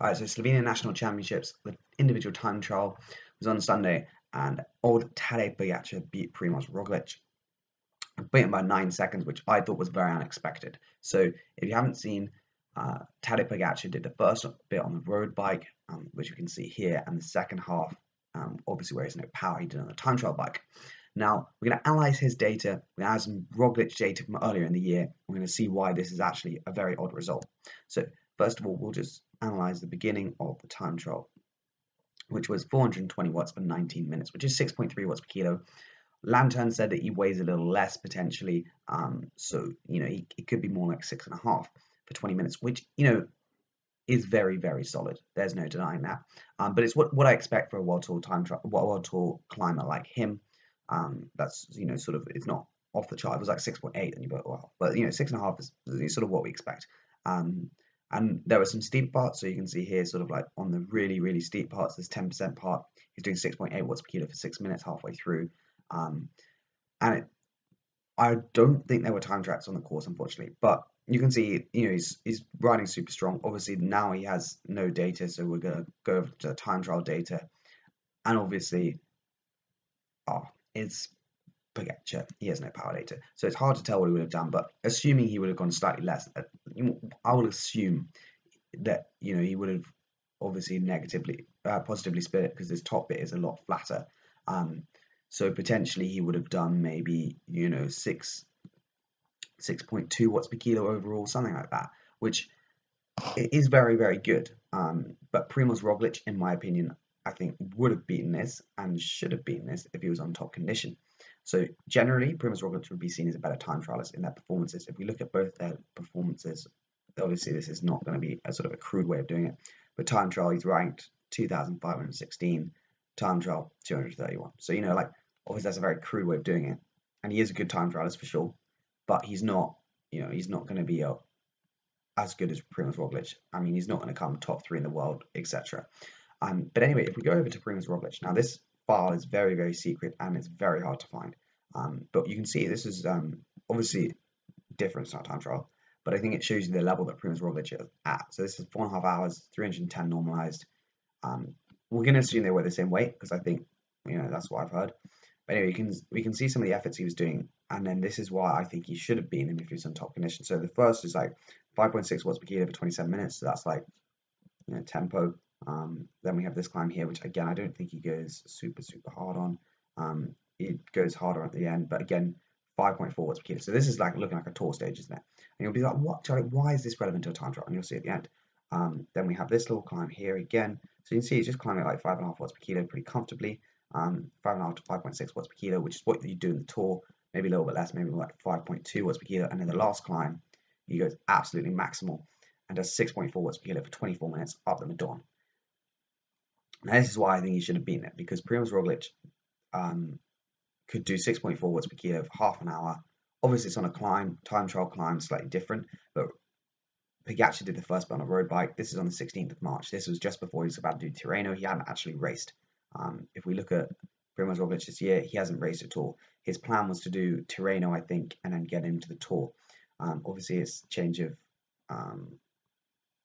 All right, so Slovenia National Championships, the individual time trial was on Sunday, and old Tadej Pogacar beat Primoz Roglic, beaten by nine seconds, which I thought was very unexpected. So if you haven't seen, uh, Tadej Pogacar did the first bit on the road bike, um, which you can see here, and the second half, um, obviously where there's no power, he did on the time trial bike. Now, we're going to analyze his data. We're going to add some Roglic data from earlier in the year. We're going to see why this is actually a very odd result. So first of all, we'll just analyze the beginning of the time trial, which was 420 watts for 19 minutes, which is 6.3 watts per kilo. Lantern said that he weighs a little less potentially, um, so you know he, it could be more like six and a half for 20 minutes, which you know is very very solid. There's no denying that. Um, but it's what what I expect for a world tour time trial, world tour climber like him. Um, that's you know sort of it's not off the chart. It was like 6.8, and you go well, but you know six and a half is, is sort of what we expect. Um, and there were some steep parts, so you can see here, sort of like on the really, really steep parts, this 10% part, he's doing 6.8 watts per kilo for six minutes halfway through. Um, and it, I don't think there were time tracks on the course, unfortunately, but you can see, you know, he's, he's riding super strong. Obviously, now he has no data, so we're going to go over to the time trial data. And obviously, oh, it's Pogacar. He has no power data. So it's hard to tell what he would have done, but assuming he would have gone slightly less, uh, I would assume that, you know, he would have obviously negatively, uh, positively split it because his top bit is a lot flatter. Um, so potentially he would have done maybe, you know, 6, 6.2 watts per kilo overall, something like that, which is very, very good. Um, but Primoz Roglic, in my opinion, I think would have beaten this and should have beaten this if he was on top condition. So generally, Primoz Roglic would be seen as a better time trialist in their performances. If we look at both their performances, obviously this is not going to be a sort of a crude way of doing it, but time trial he's ranked 2,516, time trial 231. So you know, like obviously that's a very crude way of doing it, and he is a good time trialist for sure, but he's not, you know, he's not going to be a, as good as Primoz Roglic. I mean, he's not going to come top three in the world, etc. Um, but anyway, if we go over to Primoz Roglic, now this file is very, very secret and it's very hard to find. Um, but you can see this is um, obviously different, it's not time trial, but I think it shows you the level that Primoz Roglic is at. So this is four and a half hours, 310 normalized. Um, we're going to assume they were the same weight because I think, you know, that's what I've heard. But anyway, you can, we can see some of the efforts he was doing. And then this is why I think he should have been in if he was on top condition. So the first is like 5.6 watts per kilo for 27 minutes. So that's like, you know, tempo um, then we have this climb here, which again, I don't think he goes super, super hard on. Um, it goes harder at the end, but again, 5.4 watts per kilo. So this is like looking like a tour stage, isn't it? And you'll be like, what, Charlie, why is this relevant to a time trial? And you'll see at the end. Um, then we have this little climb here again. So you can see he's just climbing like 5.5 watts per kilo pretty comfortably. Um, 5.5 to 5.6 watts per kilo, which is what you do in the tour. Maybe a little bit less, maybe like 5.2 watts per kilo. And then the last climb, he goes absolutely maximal and does 6.4 watts per kilo for 24 minutes up the Madone. Now, this is why I think he should have beaten it because Primoz Roglic um, could do 6.4 watts per kilo for half an hour. Obviously, it's on a climb, time trial climb, slightly different, but Pogacar did the first bit on a road bike. This is on the 16th of March. This was just before he was about to do Tirreno. He hadn't actually raced. Um, if we look at Primoz Roglic this year, he hasn't raced at all. His plan was to do Tirreno, I think, and then get into the Tour. Um, obviously, it's change of um,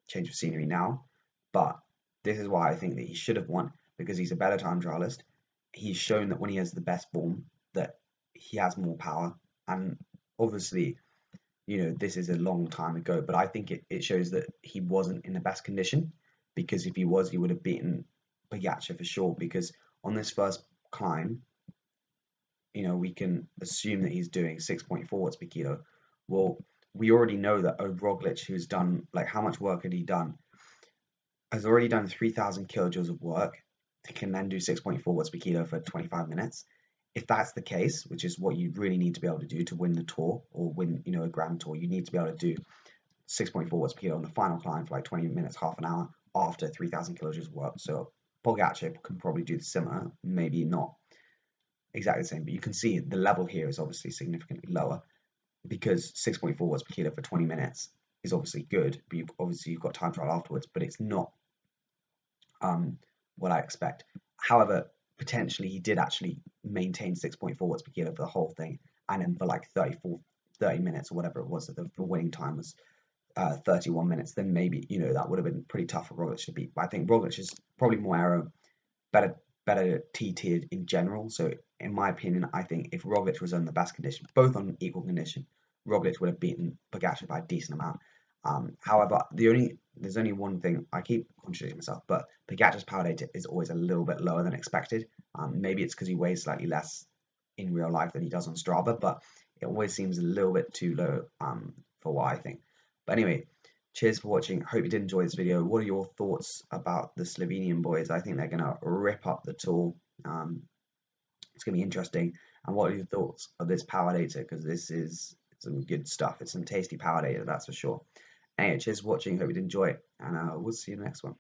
change of scenery now, but this is why I think that he should have won because he's a better time trialist. He's shown that when he has the best form, that he has more power. And obviously, you know, this is a long time ago, but I think it, it shows that he wasn't in the best condition because if he was, he would have beaten Pogacar for sure. Because on this first climb, you know, we can assume that he's doing 6.4 watts per kilo. Well, we already know that Roglic, who's done, like, how much work had he done? has already done 3,000 kilojoules of work, can then do 6.4 watts per kilo for 25 minutes. If that's the case, which is what you really need to be able to do to win the tour or win, you know, a grand tour, you need to be able to do 6.4 watts per kilo on the final climb for like 20 minutes, half an hour after 3,000 kilojoules work. So Pogacar can probably do similar, maybe not exactly the same, but you can see the level here is obviously significantly lower because 6.4 watts per kilo for 20 minutes is obviously good, but you've, obviously you've got time trial afterwards, but it's not um, what I expect. However, potentially he did actually maintain 6.4 watts per kilo for the whole thing, and then for like 34, 30 minutes or whatever it was, the, the winning time was uh, 31 minutes, then maybe you know that would have been pretty tough for Roglic to beat. But I think Roglic is probably more aero, better better T tiered in general. So in my opinion, I think if Roglic was on the best condition, both on equal condition, Roglic would have beaten Pogacar by a decent amount. Um, however, the only there's only one thing I keep contradicting myself, but Pogacar's power data is always a little bit lower than expected. Um, maybe it's because he weighs slightly less in real life than he does on Strava, but it always seems a little bit too low um, for what I think. But anyway, cheers for watching. Hope you did enjoy this video. What are your thoughts about the Slovenian boys? I think they're going to rip up the tour. Um, it's going to be interesting. And what are your thoughts of this power data? Because this is some good stuff. It's some tasty power data, that's for sure. For watching. Hope you did enjoy it. And uh, we'll see you in the next one.